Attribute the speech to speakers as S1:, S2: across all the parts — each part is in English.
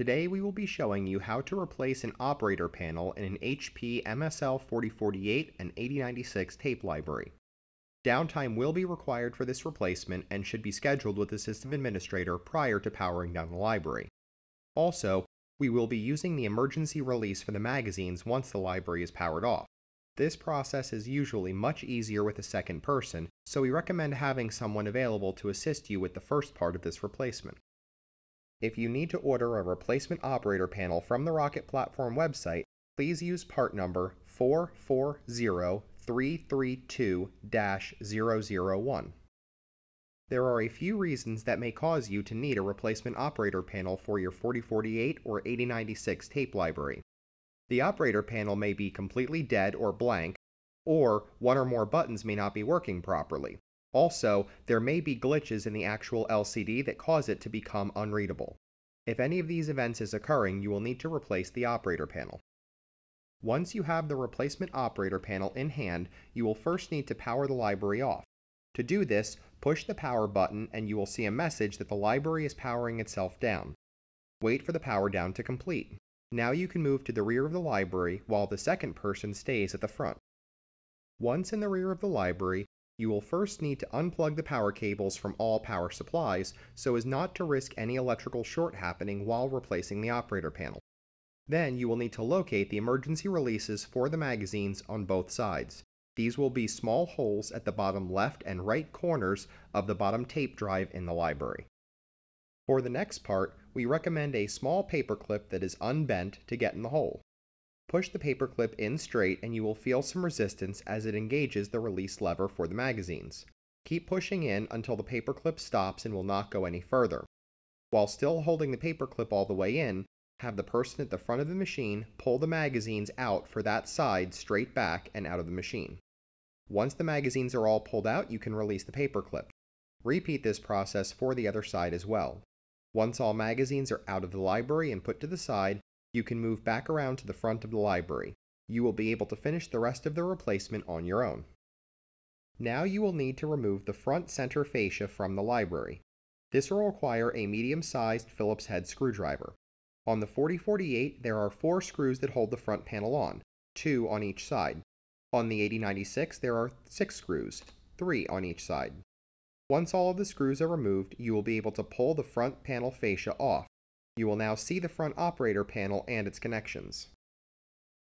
S1: Today we will be showing you how to replace an operator panel in an HP MSL 4048 and 8096 tape library. Downtime will be required for this replacement and should be scheduled with the system administrator prior to powering down the library. Also, we will be using the emergency release for the magazines once the library is powered off. This process is usually much easier with a second person, so we recommend having someone available to assist you with the first part of this replacement. If you need to order a replacement operator panel from the Rocket Platform website, please use part number 440332-001. There are a few reasons that may cause you to need a replacement operator panel for your 4048 or 8096 tape library. The operator panel may be completely dead or blank, or one or more buttons may not be working properly. Also, there may be glitches in the actual LCD that cause it to become unreadable. If any of these events is occurring, you will need to replace the operator panel. Once you have the replacement operator panel in hand, you will first need to power the library off. To do this, push the power button and you will see a message that the library is powering itself down. Wait for the power down to complete. Now you can move to the rear of the library while the second person stays at the front. Once in the rear of the library, you will first need to unplug the power cables from all power supplies so as not to risk any electrical short happening while replacing the operator panel. Then you will need to locate the emergency releases for the magazines on both sides. These will be small holes at the bottom left and right corners of the bottom tape drive in the library. For the next part, we recommend a small paperclip that is unbent to get in the hole. Push the paperclip in straight and you will feel some resistance as it engages the release lever for the magazines. Keep pushing in until the paperclip stops and will not go any further. While still holding the paperclip all the way in, have the person at the front of the machine pull the magazines out for that side straight back and out of the machine. Once the magazines are all pulled out, you can release the paperclip. Repeat this process for the other side as well. Once all magazines are out of the library and put to the side, you can move back around to the front of the library. You will be able to finish the rest of the replacement on your own. Now you will need to remove the front center fascia from the library. This will require a medium-sized Phillips head screwdriver. On the 4048, there are four screws that hold the front panel on, two on each side. On the 8096, there are six screws, three on each side. Once all of the screws are removed, you will be able to pull the front panel fascia off. You will now see the front operator panel and its connections.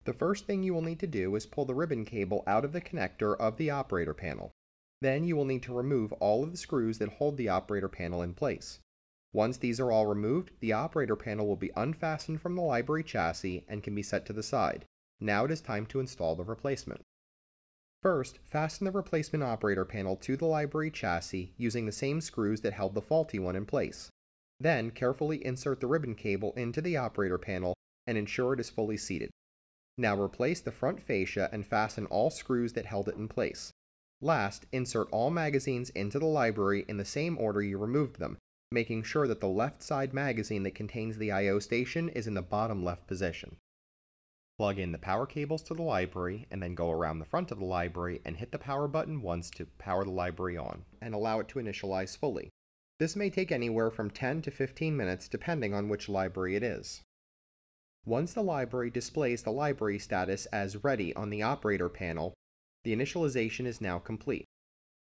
S1: The first thing you will need to do is pull the ribbon cable out of the connector of the operator panel. Then you will need to remove all of the screws that hold the operator panel in place. Once these are all removed, the operator panel will be unfastened from the library chassis and can be set to the side. Now it is time to install the replacement. First, fasten the replacement operator panel to the library chassis using the same screws that held the faulty one in place. Then, carefully insert the ribbon cable into the operator panel and ensure it is fully seated. Now replace the front fascia and fasten all screws that held it in place. Last, insert all magazines into the library in the same order you removed them, making sure that the left side magazine that contains the I.O. station is in the bottom left position. Plug in the power cables to the library and then go around the front of the library and hit the power button once to power the library on and allow it to initialize fully. This may take anywhere from 10 to 15 minutes depending on which library it is. Once the library displays the library status as ready on the operator panel, the initialization is now complete.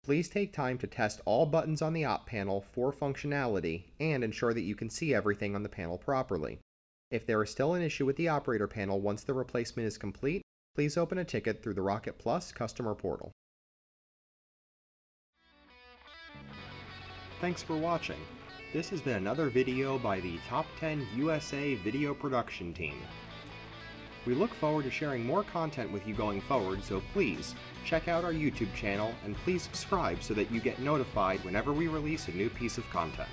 S1: Please take time to test all buttons on the op panel for functionality and ensure that you can see everything on the panel properly. If there is still an issue with the operator panel once the replacement is complete, please open a ticket through the Rocket Plus customer portal. Thanks for watching. This has been another video by the Top 10 USA Video Production Team. We look forward to sharing more content with you going forward, so please check out our YouTube channel and please subscribe so that you get notified whenever we release a new piece of content.